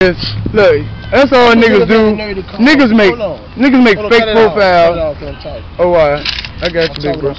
is, look, that's all niggas do. Niggas make, niggas make fake profiles. Oh, all right. I got you, big bro.